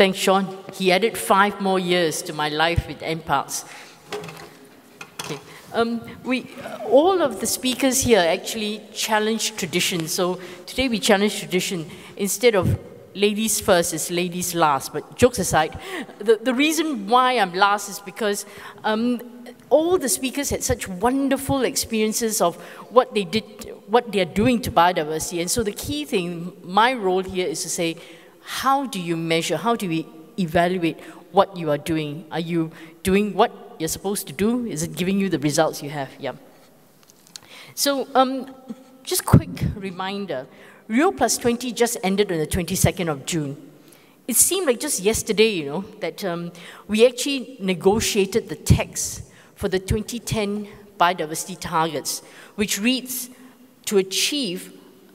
Thanks, Sean. He added five more years to my life with NParks. Okay. Um, we, all of the speakers here actually challenge tradition. So today we challenge tradition. Instead of ladies first, it's ladies last. But jokes aside, the, the reason why I'm last is because um, all the speakers had such wonderful experiences of what they did, what they're doing to biodiversity. And so the key thing, my role here is to say, how do you measure, how do we evaluate what you are doing? Are you doing what you're supposed to do? Is it giving you the results you have? Yeah. So um, just quick reminder, Rio Plus 20 just ended on the 22nd of June. It seemed like just yesterday, you know, that um, we actually negotiated the text for the 2010 biodiversity targets, which reads to achieve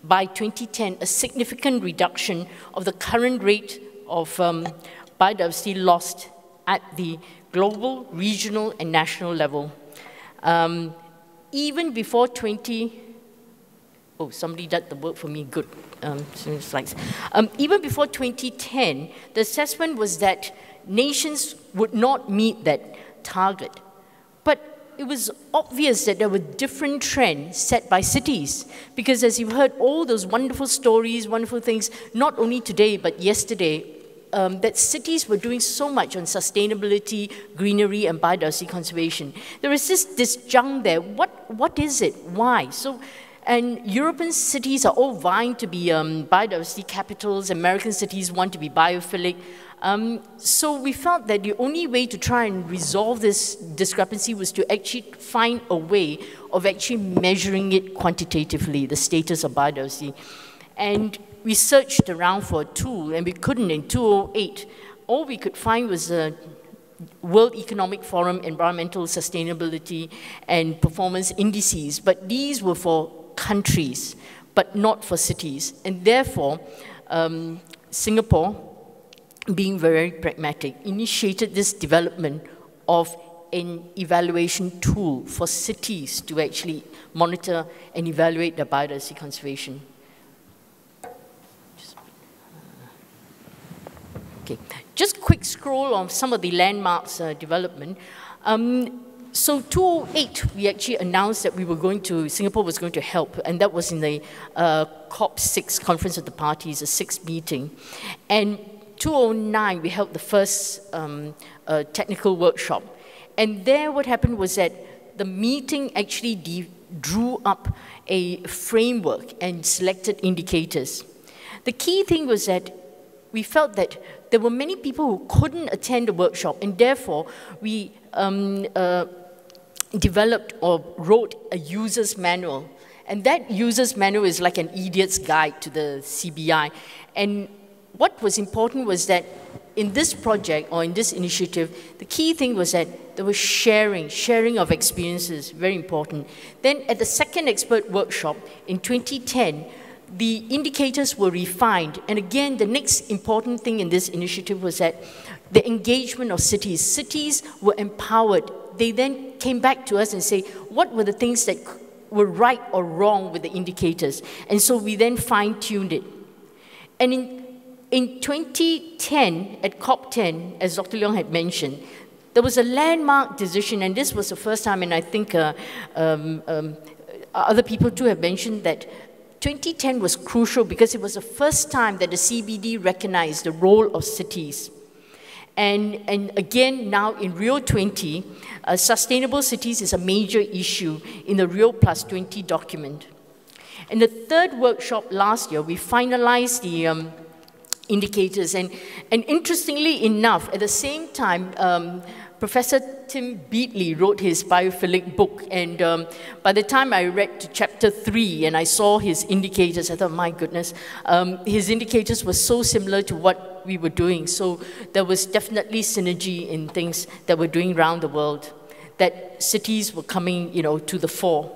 by 2010 a significant reduction of the current rate of um, biodiversity lost at the global, regional, and national level. Um, even before 20, oh, somebody did the work for me, good, um, slides. Um, even before 2010, the assessment was that nations would not meet that target it was obvious that there were different trends set by cities. Because as you've heard all those wonderful stories, wonderful things, not only today, but yesterday, um, that cities were doing so much on sustainability, greenery, and biodiversity conservation. There is this disjunct there. What, what is it? Why? So, and European cities are all vying to be um, biodiversity capitals. American cities want to be biophilic. Um, so we felt that the only way to try and resolve this discrepancy was to actually find a way of actually measuring it quantitatively, the status of biodiversity. And we searched around for a tool, and we couldn't in 2008. All we could find was a World Economic Forum Environmental Sustainability and Performance Indices, but these were for countries, but not for cities. And therefore, um, Singapore being very pragmatic, initiated this development of an evaluation tool for cities to actually monitor and evaluate the biodiversity conservation. Okay, just quick scroll on some of the landmarks uh, development. Um, so 2008, we actually announced that we were going to, Singapore was going to help, and that was in the uh, COP6 Conference of the Parties, a sixth meeting. And 2009, we held the first um, uh, technical workshop. And there what happened was that the meeting actually drew up a framework and selected indicators. The key thing was that we felt that there were many people who couldn't attend the workshop, and therefore we um, uh, developed or wrote a user's manual. And that user's manual is like an idiot's guide to the CBI. And what was important was that in this project or in this initiative, the key thing was that there was sharing, sharing of experiences, very important. Then at the second expert workshop in 2010, the indicators were refined. And again, the next important thing in this initiative was that the engagement of cities. Cities were empowered. They then came back to us and say, what were the things that were right or wrong with the indicators? And so we then fine-tuned it. And in in 2010, at COP10, as Dr. Leong had mentioned, there was a landmark decision, and this was the first time, and I think uh, um, um, other people too have mentioned that 2010 was crucial because it was the first time that the CBD recognized the role of cities. And, and again, now in Rio 20, uh, sustainable cities is a major issue in the Rio Plus 20 document. In the third workshop last year, we finalized the um, indicators. And, and interestingly enough, at the same time, um, Professor Tim Beatley wrote his biophilic book, and um, by the time I read to chapter three and I saw his indicators, I thought, my goodness, um, his indicators were so similar to what we were doing. So there was definitely synergy in things that we're doing around the world, that cities were coming, you know, to the fore.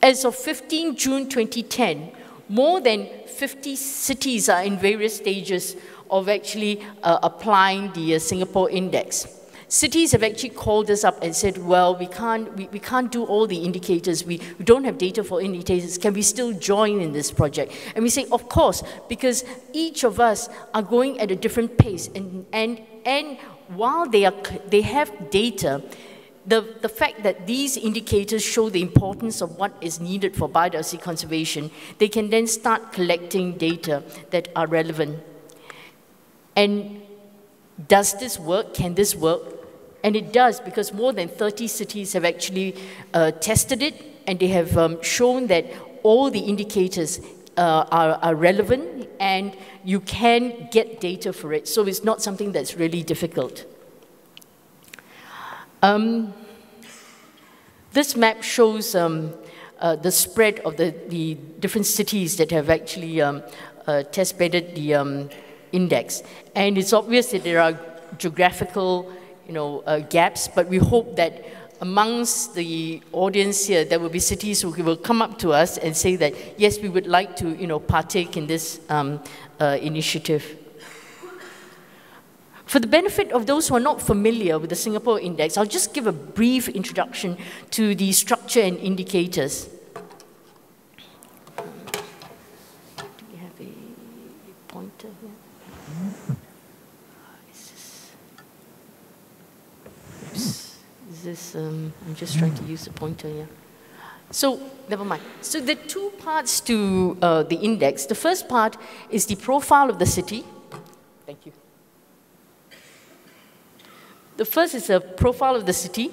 As of 15 June 2010, more than 50 cities are in various stages of actually uh, applying the uh, Singapore Index. cities have actually called us up and said, well, we can't, we, we can't do all the indicators. We, we don't have data for indicators. Can we still join in this project? And we say, of course, because each of us are going at a different pace. And, and, and while they, are, they have data, the, the fact that these indicators show the importance of what is needed for biodiversity conservation, they can then start collecting data that are relevant. And does this work? Can this work? And it does because more than 30 cities have actually uh, tested it and they have um, shown that all the indicators uh, are, are, relevant and you can get data for it. So it's not something that's really difficult. Um, this map shows um, uh, the spread of the, the different cities that have actually um, uh, test bedded the um, index. And it's obvious that there are geographical you know, uh, gaps, but we hope that amongst the audience here, there will be cities who will come up to us and say that, yes, we would like to you know, partake in this um, uh, initiative. For the benefit of those who are not familiar with the Singapore Index, I'll just give a brief introduction to the structure and indicators. Um, I'm just trying to use the pointer here. So, never mind. So the two parts to uh, the index. The first part is the profile of the city. Thank you. The first is a profile of the city.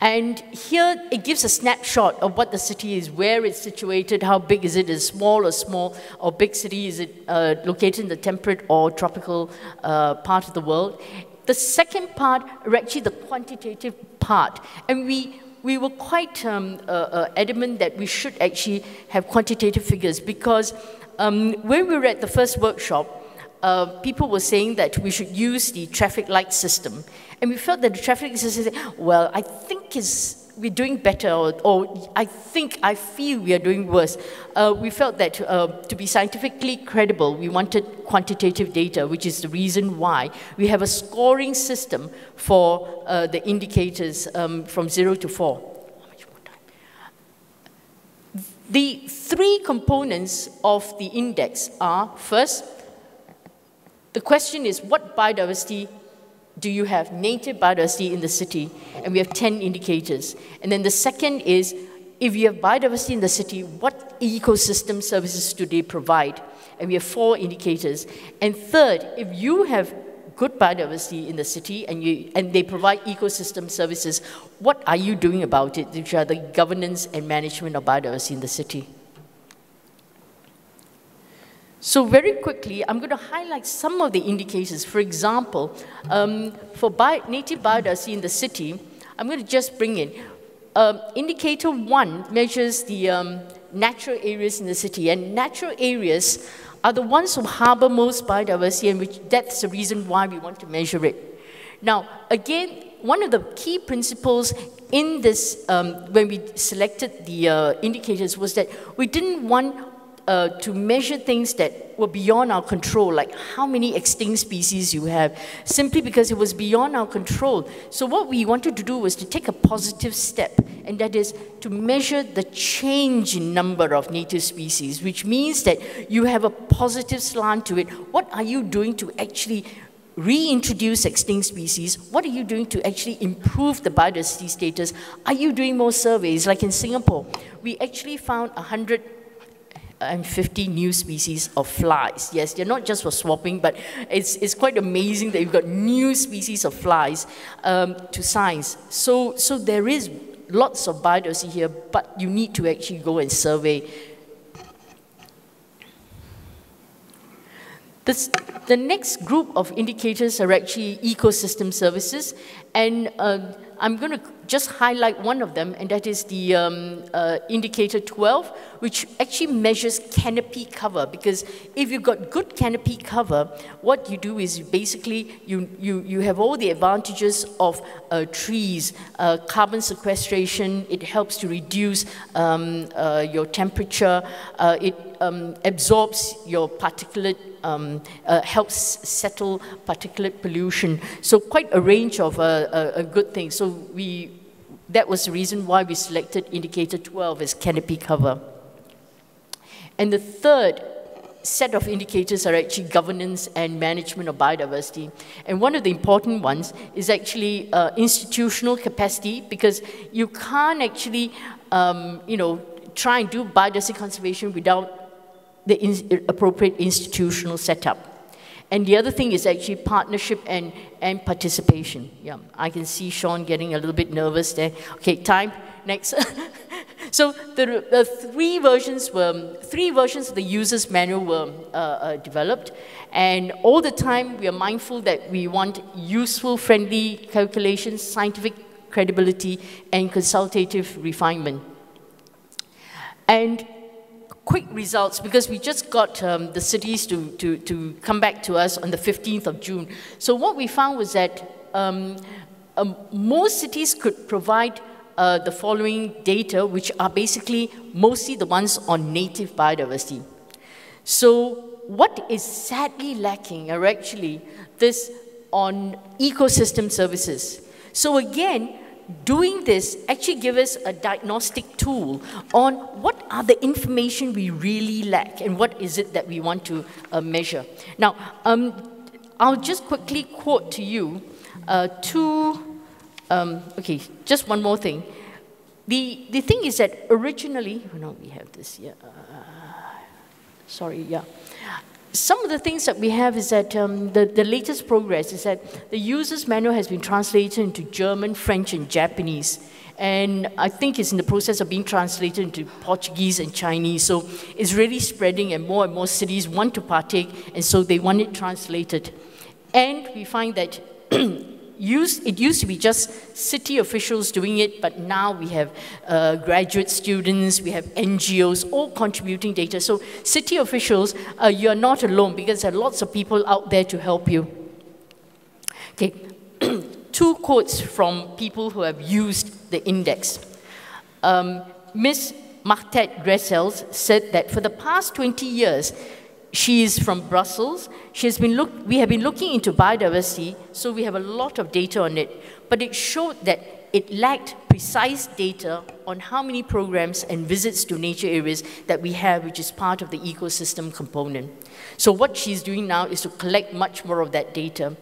And here it gives a snapshot of what the city is, where it's situated, how big is it, is small or small or big city, is it uh, located in the temperate or tropical uh, part of the world. The second part are actually the quantitative part. And we, we were quite um, uh, uh, adamant that we should actually have quantitative figures because um, when we were at the first workshop, uh, people were saying that we should use the traffic light system. And we felt that the traffic light system, well, I think is we're doing better, or, or, I think, I feel we are doing worse. Uh, we felt that uh, to be scientifically credible, we wanted quantitative data, which is the reason why we have a scoring system for uh, the indicators um, from zero to four. The three components of the index are, first, the question is what biodiversity do you have native biodiversity in the city? And we have 10 indicators. And then the second is, if you have biodiversity in the city, what ecosystem services do they provide? And we have four indicators. And third, if you have good biodiversity in the city and, you, and they provide ecosystem services, what are you doing about it, which are the governance and management of biodiversity in the city? So very quickly, I'm going to highlight some of the indicators. For example, um, for bi native biodiversity in the city, I'm going to just bring in. Um, indicator one measures the um, natural areas in the city, and natural areas are the ones who harbor most biodiversity, and which, that's the reason why we want to measure it. Now, again, one of the key principles in this, um, when we selected the uh, indicators, was that we didn't want uh, to measure things that were beyond our control, like how many extinct species you have, simply because it was beyond our control. So what we wanted to do was to take a positive step, and that is to measure the change in number of native species, which means that you have a positive slant to it. What are you doing to actually reintroduce extinct species? What are you doing to actually improve the biodiversity status? Are you doing more surveys? Like in Singapore, we actually found 100 and 50 new species of flies. Yes, they're not just for swapping, but it's, it's quite amazing that you've got new species of flies um, to science. So, so there is lots of biodiversity here, but you need to actually go and survey. This, the next group of indicators are actually ecosystem services, and uh, I'm going to just highlight one of them, and that is the um, uh, indicator 12, which actually measures canopy cover. Because if you've got good canopy cover, what you do is basically you, you, you have all the advantages of uh, trees, uh, carbon sequestration, it helps to reduce um, uh, your temperature, uh, it um, absorbs your particulate um, uh, helps settle particulate pollution. So quite a range of uh, a, good things. So we, that was the reason why we selected indicator 12 as canopy cover. And the third set of indicators are actually governance and management of biodiversity. And one of the important ones is actually uh, institutional capacity because you can't actually, um, you know, try and do biodiversity conservation without the in appropriate institutional setup. And the other thing is actually partnership and, and participation. Yeah, I can see Sean getting a little bit nervous there. Okay, time, next. so the, the, three versions were, three versions of the user's manual were uh, uh, developed. And all the time we are mindful that we want useful, friendly calculations, scientific credibility, and consultative refinement. And quick results because we just got um, the cities to, to, to come back to us on the 15th of June. So what we found was that um, um, most cities could provide uh, the following data, which are basically mostly the ones on native biodiversity. So what is sadly lacking are actually this on ecosystem services. So again, doing this actually give us a diagnostic tool on what are the information we really lack and what is it that we want to uh, measure. Now, um, I'll just quickly quote to you uh, two, um, okay, just one more thing. The, the thing is that originally, oh no, we have this here. Uh, sorry, yeah some of the things that we have is that um, the, the latest progress is that the user's manual has been translated into German, French, and Japanese. And I think it's in the process of being translated into Portuguese and Chinese. So it's really spreading, and more and more cities want to partake, and so they want it translated. And we find that used, it used to be just city officials doing it, but now we have uh, graduate students, we have NGOs, all contributing data. So city officials, uh, you're not alone because there are lots of people out there to help you. Okay, two quotes from people who have used the index. Um, Ms. Machteld Gryseels said that for the past 20 years, she is from Brussels. She has been look, we have been looking into biodiversity, so we have a lot of data on it. But it showed that it lacked precise data on how many programs and visits to nature areas that we have, which is part of the ecosystem component. So what she's doing now is to collect much more of that data.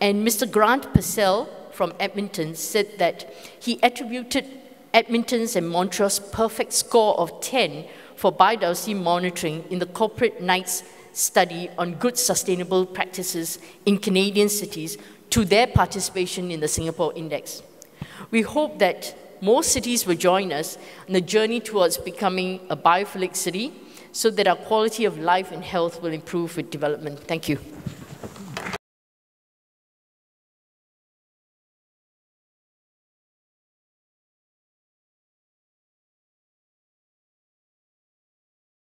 And Mr. Grant Pearsell from Edmonton said that he attributed Edmonton's and Montreal's perfect score of 10 for biodiversity monitoring in the corporate Knights study on good sustainable practices in Canadian cities to their participation in the Singapore Index. We hope that more cities will join us on the journey towards becoming a biophilic city so that our quality of life and health will improve with development. Thank you.